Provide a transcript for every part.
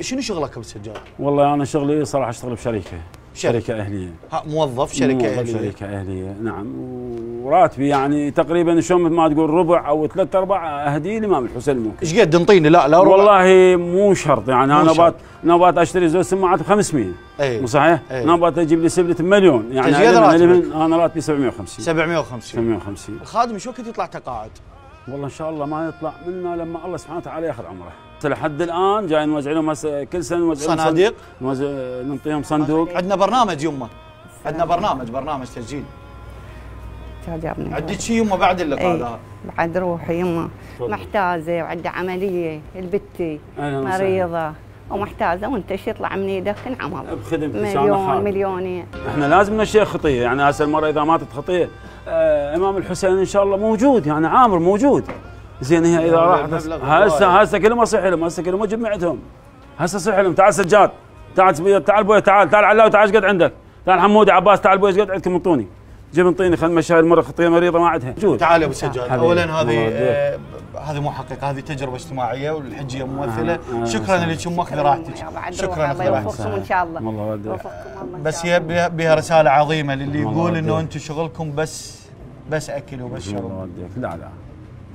شنو شغلك أبو سجاد؟ والله أنا شغلي صراحة أشتغل بشركة شركة. أهلية. ها موظف شركة موظف أهلية. شركة أهلية نعم. وراتبي يعني تقريبا شلون ما تقول ربع أو ثلاث ارباع أهدي الامام الحسين ممكن إيش قد انطيني لا لا ربع. والله مو شرط. يعني مو شرط. بات نوبات أشتري زوج سماعات ب 500 اي مو صحيح؟ إيه. نوبات أجيب لي سبلة بمليون. يعني أنا- راتبي 750 750 750 الخادم شو وقت يطلع تقاعد؟ والله إن شاء الله ما يطلع منا لما الله سبحانه وتعالى يأخذ عمره. لحد الآن جاي نوزع لهم كل سنة نوزع لهم صناديق؟ نوزع نعطيهم صندوق. عندنا برنامج يمه عندنا برنامج برنامج تسجيل. جابني عندك شيء يمه بعد اللقاء إيه. ذا بعد روحي يمه تفضل. محتاجه وعندها عملية البتي. مريضة. ومحتاجه وانت شو يطلع من إيدك انعمل بخدمتك أنا مليون. مليونين. إحنا لازم نشيخ خطية يعني هسه المرة إذا ماتت خطية آه إمام الحسين إن شاء الله موجود يعني عامر موجود. زين هي إذا يعني راحت هسه. هسه كلهم صح لهم هسه كلهم جمعتهم. هسه صح لهم. تعال سجاد تعال تعال بوي تعال تعال علاوي تعال قد عندك؟ تعال حمودي عباس تعال بوي قد عندكم انطوني جيب انطيني خل نمشي هاي المره خطية مريضة ما عندها موجود تعال يا أبو سجاد. حبيبي. اولا هذه. آه، هذه مو حقيقه هذه تجربة اجتماعية والحجية ممثلة. آه، آه، شكرا آه. لك يمك براحتك بعد شكرا الله يوفقكم إن شاء الله. الله بس هي. بها, رسالة عظيمة للي يقول إنه. أنتم شغلكم بس بس أكل وبس الله شرب. لا لا.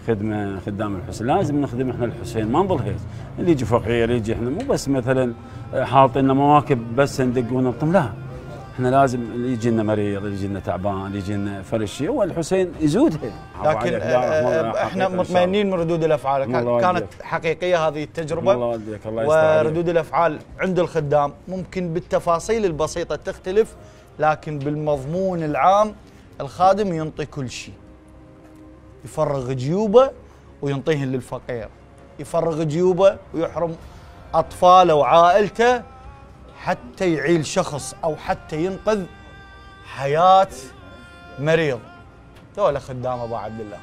خدمة خدام الحسين. لازم نخدم إحنا الحسين ما نظل هيك. اللي يجي فقير اللي يجي إحنا مو بس مثلا حاطين مواكب بس ندق ونلطم لا إحنا لازم اللي يجي لنا مريض اللي يجي لنا تعبان اللي يجي لنا فرش هو الحسين يزودها لكن آه، إحنا مطمئنين من ردود الأفعال. الله. كانت حقيقية هذه الله التجربه الله يستر عليك. وردود الأفعال عند الخدام. ممكن بالتفاصيل البسيطة تختلف لكن بالمضمون العام الخادم ينطي كل شيء. يفرغ جيوبه وينطيهن للفقير. يفرغ جيوبه ويحرم أطفاله وعائلته حتى يعيل شخص أو حتى ينقذ حياة مريض. ذولا خدام أبو عبد الله.